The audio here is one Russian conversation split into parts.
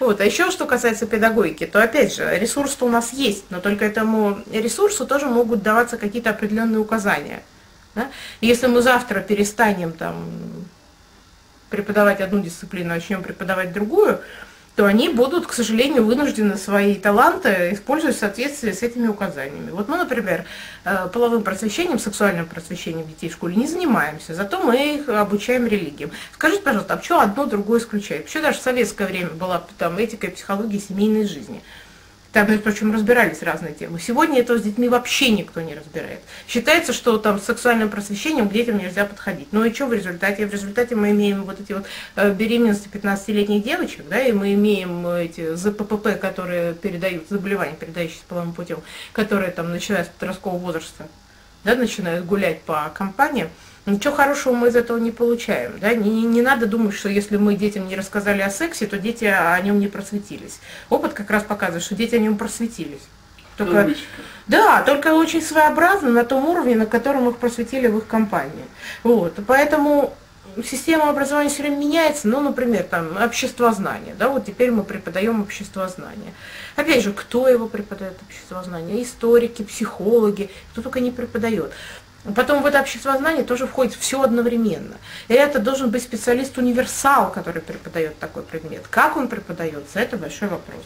Вот. А еще что касается педагогики, то опять же, ресурс-то у нас есть, но только этому ресурсу тоже могут даваться какие-то определенные указания. Да? Если мы завтра перестанем там преподавать одну дисциплину, а начнем преподавать другую, то они будут, к сожалению, вынуждены свои таланты использовать в соответствии с этими указаниями. Вот мы, например, э, половым просвещением, сексуальным просвещением детей в школе не занимаемся, зато мы их обучаем религиям. Скажите, пожалуйста, а почему одно другое исключает? Почему даже в советское время была там этика и психология семейной жизни? Там, между прочим, разбирались разные темы. Сегодня это с детьми вообще никто не разбирает. Считается, что там с сексуальным просвещением к детям нельзя подходить. Ну и что в результате? В результате мы имеем вот эти вот э, беременности 15-летних девочек, да, и мы имеем эти ЗППП, которые передают, заболевания, передающиеся половым путем, которые там, начиная с подросткового возраста, да, начинают гулять по компаниям. Ничего хорошего мы из этого не получаем. Да? Не, не надо думать, что если мы детям не рассказали о сексе, то дети о нем не просветились. Опыт как раз показывает, что дети о нем просветились. Только, да, только очень своеобразно на том уровне, на котором их просветили в их компании. Вот. Поэтому система образования все время меняется, ну, например, там, обществознание, да, вот теперь мы преподаем обществознание. Опять же, кто его преподает обществознание? Историки, психологи, кто только не преподает. Потом в это обществознание тоже входит все одновременно. И это должен быть специалист-универсал, который преподает такой предмет. Как он преподается, это большой вопрос.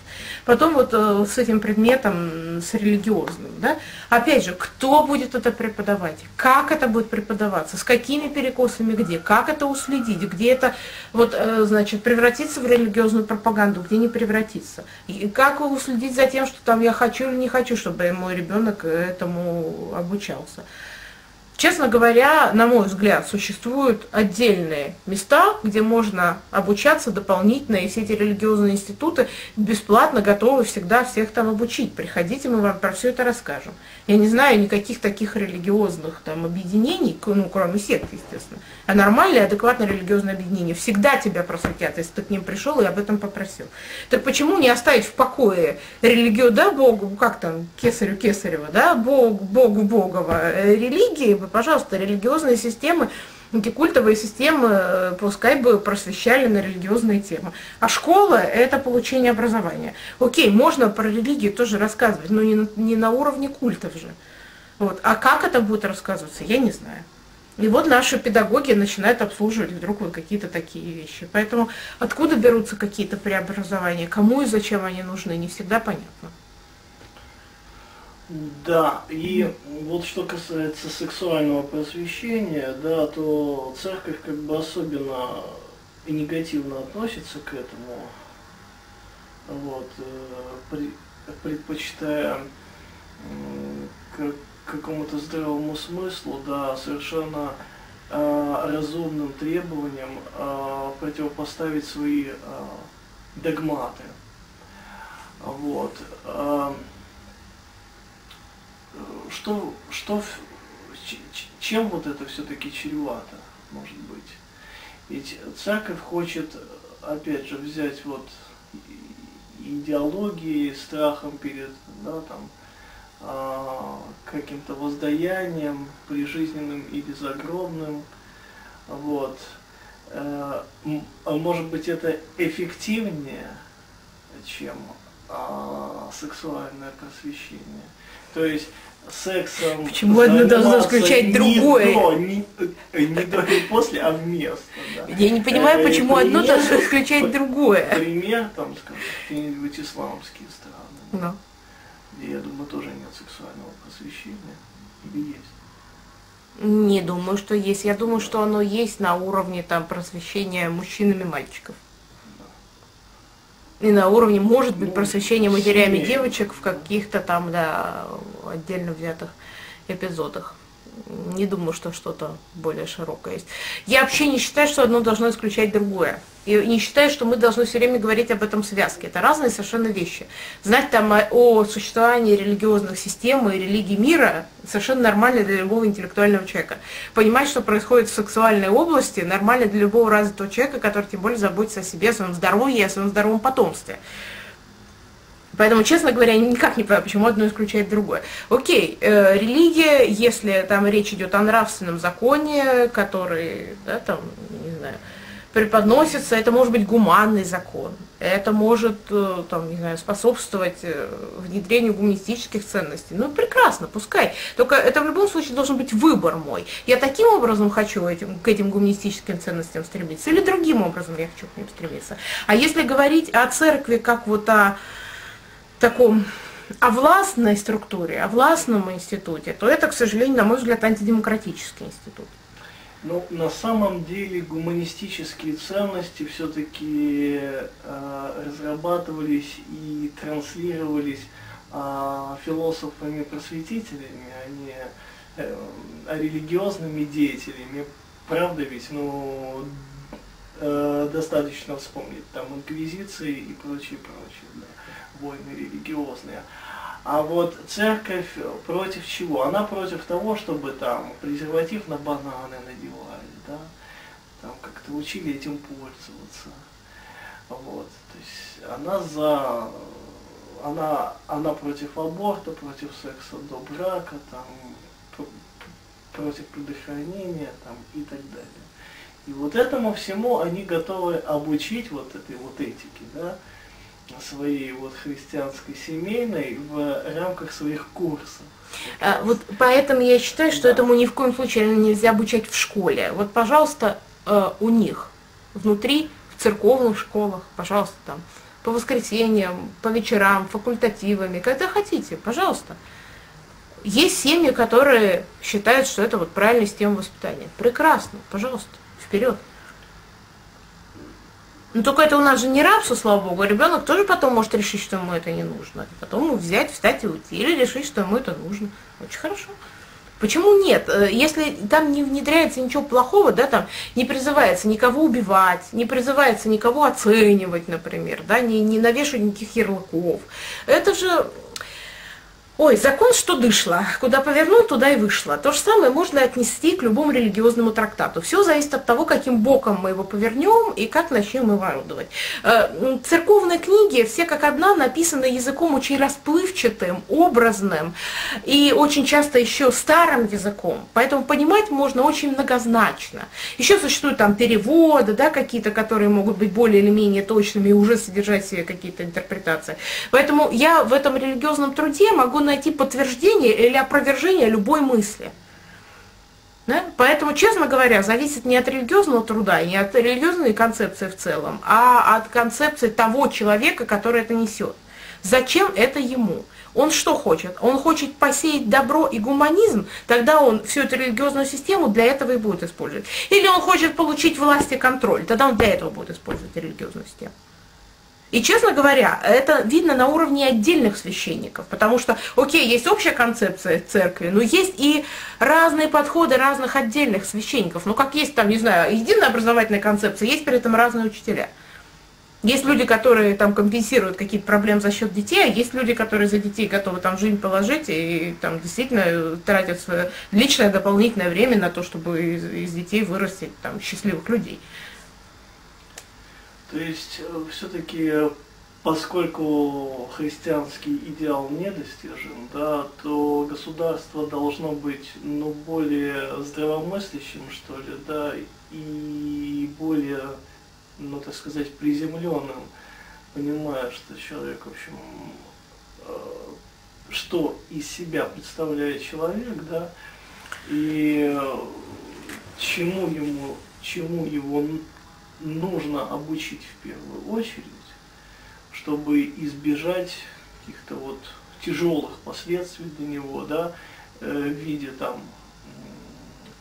Потом вот э, с этим предметом, с религиозным, да, опять же, кто будет это преподавать, как это будет преподаваться, с какими перекосами где, как это уследить, где это, вот, э, значит, превратиться в религиозную пропаганду, где не превратиться. И как уследить за тем, что там я хочу или не хочу, чтобы мой ребенок этому обучался. Честно говоря, на мой взгляд, существуют отдельные места, где можно обучаться дополнительно, и все эти религиозные институты бесплатно готовы всегда всех там обучить. Приходите, мы вам про все это расскажем. Я не знаю никаких таких религиозных там объединений, ну, кроме сект, естественно. А нормальное, адекватное религиозное объединение всегда тебя просветят, если ты к ним пришел и об этом попросил. Так почему не оставить в покое религию, да, Богу, как там, Кесарю Кесарева, да, Бог, Богу Богова, э, религии, пожалуйста, религиозные системы, эти культовые системы э, пускай бы просвещали на религиозные темы. А школа – это получение образования. Окей, можно про религию тоже рассказывать, но не не на уровне культов же. Вот. А как это будет рассказываться, я не знаю. И вот наши педагоги начинают обслуживать вдруг вот какие-то такие вещи. Поэтому откуда берутся какие-то преобразования, кому и зачем они нужны, не всегда понятно. Да, и вот что касается сексуального просвещения, да, то церковь как бы особенно негативно относится к этому, вот, э, предпочитая к какому-то здравому смыслу, да, совершенно э, разумным требованиям э, противопоставить свои догматы. Вот. Что, что, чем вот это все-таки чревато, может быть? Ведь церковь хочет, опять же, взять вот идеологии, страхом перед, да, там, а, каким-то воздаянием, прижизненным или загробным, вот. Э, а может быть это эффективнее, чем а, сексуальное просвещение. То есть сексом. Почему одно должно исключать другое? Не до, не, не до и после, а вместо. Да. Я не понимаю, э, почему пример, одно должно исключать другое. Пример, там, скажем, какие-нибудь исламские страны. Да. Где, я думаю, тоже нет сексуального просвещения. Или есть? Не думаю, что есть. Я думаю, что оно есть на уровне там просвещения мужчинами мальчиков и на уровне, может быть, просвещения матерями девочек в каких-то там, да, отдельно взятых эпизодах. Не думаю, что что-то более широкое есть. Я вообще не считаю, что одно должно исключать другое. И не считаю, что мы должны все время говорить об этом связке. Это разные совершенно вещи. Знать там о существовании религиозных систем и религии мира совершенно нормально для любого интеллектуального человека. Понимать, что происходит в сексуальной области, нормально для любого развитого человека, который тем более заботится о себе, о своем здоровье о своем здоровом потомстве. Поэтому, честно говоря, я никак не понимаю, почему одно исключает другое. Окей, э, религия, если там речь идет о нравственном законе, который, да, там, не знаю, преподносится, это может быть гуманный закон, это может э, там, не знаю, способствовать э, внедрению гуманистических ценностей. Ну, прекрасно, пускай. Только это в любом случае должен быть выбор мой. Я таким образом хочу этим, к этим гуманистическим ценностям стремиться, или другим образом я хочу к ним стремиться. А если говорить о церкви как вот о таком о властной структуре, о властном институте, то это, к сожалению, на мой взгляд, антидемократический институт. Ну, на самом деле гуманистические ценности все-таки э, разрабатывались и транслировались э, философами-просветителями, а не э, религиозными деятелями. Правда ведь, ну, э, достаточно вспомнить там инквизиции и прочее, прочее, да, войны религиозные. А вот церковь против чего? Она против того, чтобы там презерватив на бананы надевали, да, там как-то учили этим пользоваться. Вот. То есть она за она, она против аборта, против секса до брака, там, против предохранения там, и так далее. И вот этому всему они готовы обучить вот этой вот этике, да, своей вот христианской семейной в рамках своих курсов. А, вот поэтому я считаю, что да. этому ни в коем случае нельзя обучать в школе. Вот, пожалуйста, э, у них внутри, в церковных школах, пожалуйста, там, по воскресеньям, по вечерам, факультативами, когда хотите, пожалуйста. Есть семьи, которые считают, что это вот правильная система воспитания. Прекрасно, пожалуйста, вперед. Но только это у нас же не рабство, слава богу, ребенок тоже потом может решить, что ему это не нужно. Потом взять, встать и уйти, или решить, что ему это нужно. Очень хорошо. Почему нет? Э, если там не внедряется ничего плохого, да, там не призывается никого убивать, не призывается никого оценивать, например, да, не, не навешивать никаких ярлыков. Это же Ой, закон, что дышло, куда повернул, туда и вышло. То же самое можно отнести к любому религиозному трактату. Все зависит от того, каким боком мы его повернем и как начнем его орудовать. Э, церковные книги, все как одна, написаны языком очень расплывчатым, образным и очень часто еще старым языком. Поэтому понимать можно очень многозначно. Еще существуют там переводы, да, какие-то, которые могут быть более или менее точными и уже содержать в себе какие-то интерпретации. Поэтому я в этом религиозном труде могу найти подтверждение или опровержение любой мысли. Да? Поэтому, честно говоря, зависит не от религиозного труда не от религиозной концепции в целом, а от концепции того человека, который это несет. Зачем это ему? Он что хочет? Он хочет посеять добро и гуманизм, тогда он всю эту религиозную систему для этого и будет использовать. Или он хочет получить власть и контроль, тогда он для этого будет использовать религиозную систему. И, честно говоря, это видно на уровне отдельных священников, потому что, окей, есть общая концепция церкви, но есть и разные подходы разных отдельных священников. Ну, как есть там, не знаю, единая образовательная концепция, есть при этом разные учителя. Есть люди, которые там компенсируют какие-то проблемы за счет детей, а есть люди, которые за детей готовы там жизнь положить и там действительно тратят свое личное дополнительное время на то, чтобы из, из детей вырастить там счастливых людей. То есть э, все-таки, э, поскольку христианский идеал недостижим, да, то государство должно быть ну, более здравомыслящим, что ли, да, и более, ну так сказать, приземленным, понимая, что человек, в общем, э, что из себя представляет человек, да, и чему ему, чему его нужно обучить в первую очередь, чтобы избежать каких-то вот тяжелых последствий для него, да, э, в виде там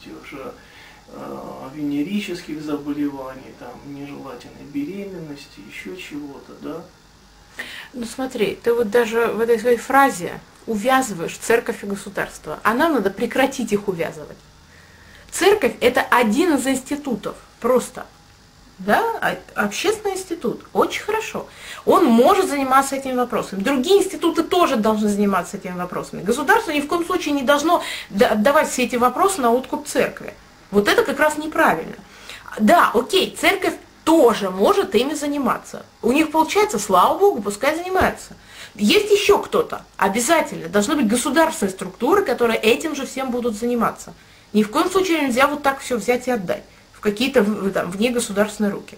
тех же э, венерических заболеваний, там, нежелательной беременности, еще чего-то, да. Ну смотри, ты вот даже в этой своей фразе увязываешь церковь и государство, а нам надо прекратить их увязывать. Церковь – это один из институтов, просто – да, а, общественный институт, очень хорошо. Он может заниматься этими вопросами. Другие институты тоже должны заниматься этими вопросами. Государство ни в коем случае не должно отдавать все эти вопросы на откуп церкви. Вот это как раз неправильно. Да, окей, церковь тоже может ими заниматься. У них получается, слава богу, пускай занимаются. Есть еще кто-то, обязательно, должны быть государственные структуры, которые этим же всем будут заниматься. Ни в коем случае нельзя вот так все взять и отдать какие-то там, вне государственные руки.